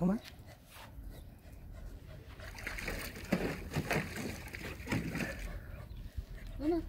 好吗？等等